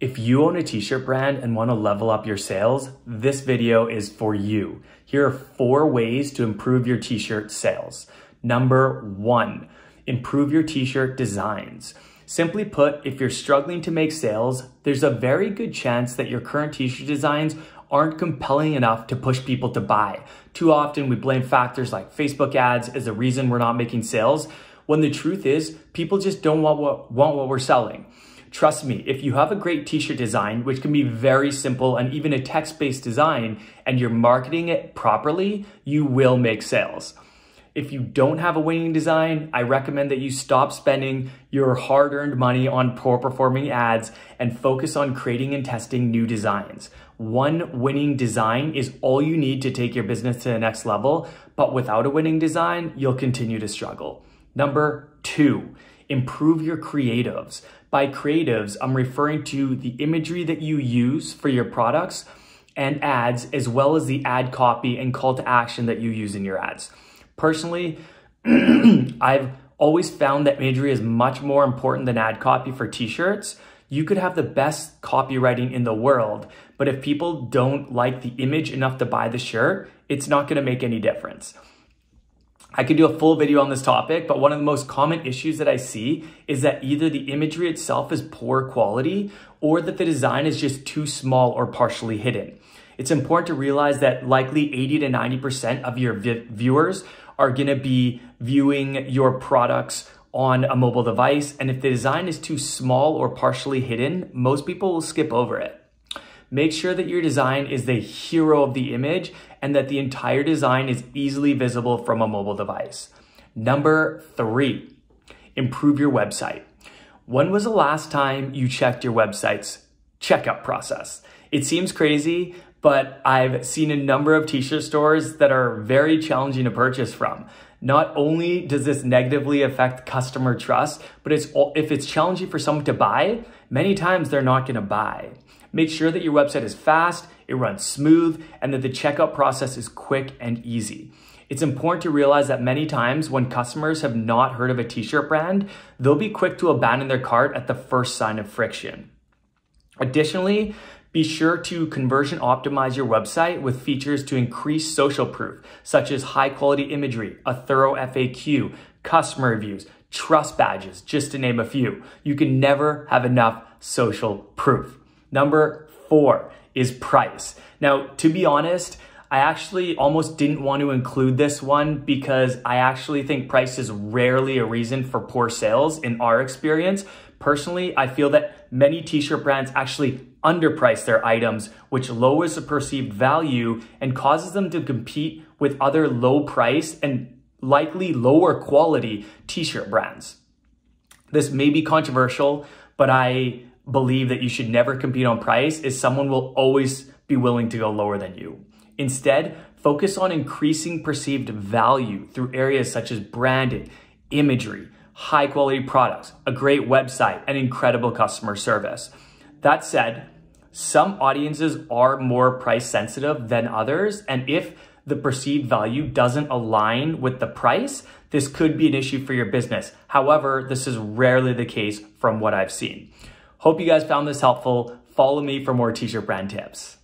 If you own a t-shirt brand and want to level up your sales, this video is for you. Here are four ways to improve your t-shirt sales. Number one, improve your t-shirt designs. Simply put, if you're struggling to make sales, there's a very good chance that your current t-shirt designs aren't compelling enough to push people to buy. Too often we blame factors like Facebook ads as the reason we're not making sales, when the truth is people just don't want what, want what we're selling. Trust me, if you have a great t-shirt design, which can be very simple and even a text-based design, and you're marketing it properly, you will make sales. If you don't have a winning design, I recommend that you stop spending your hard earned money on poor performing ads and focus on creating and testing new designs. One winning design is all you need to take your business to the next level, but without a winning design, you'll continue to struggle. Number two, improve your creatives. By creatives, I'm referring to the imagery that you use for your products and ads, as well as the ad copy and call to action that you use in your ads. Personally, I've always found that imagery is much more important than ad copy for t-shirts. You could have the best copywriting in the world, but if people don't like the image enough to buy the shirt, it's not gonna make any difference. I could do a full video on this topic, but one of the most common issues that I see is that either the imagery itself is poor quality or that the design is just too small or partially hidden. It's important to realize that likely 80 to 90% of your viewers are gonna be viewing your products on a mobile device. And if the design is too small or partially hidden, most people will skip over it. Make sure that your design is the hero of the image and that the entire design is easily visible from a mobile device. Number three, improve your website. When was the last time you checked your website's checkout process? It seems crazy, but I've seen a number of t-shirt stores that are very challenging to purchase from. Not only does this negatively affect customer trust, but it's if it's challenging for someone to buy, many times they're not gonna buy. Make sure that your website is fast, it runs smooth, and that the checkout process is quick and easy. It's important to realize that many times when customers have not heard of a t-shirt brand, they'll be quick to abandon their cart at the first sign of friction. Additionally, be sure to conversion optimize your website with features to increase social proof, such as high quality imagery, a thorough FAQ, customer reviews, trust badges, just to name a few. You can never have enough social proof. Number four is price. Now, to be honest, I actually almost didn't want to include this one because I actually think price is rarely a reason for poor sales in our experience. Personally, I feel that many t-shirt brands actually underprice their items, which lowers the perceived value and causes them to compete with other low price and likely lower quality t-shirt brands. This may be controversial, but I believe that you should never compete on price is someone will always be willing to go lower than you. Instead, focus on increasing perceived value through areas such as branding, imagery, high quality products, a great website, and incredible customer service. That said, some audiences are more price sensitive than others, and if the perceived value doesn't align with the price, this could be an issue for your business. However, this is rarely the case from what I've seen. Hope you guys found this helpful. Follow me for more t-shirt brand tips.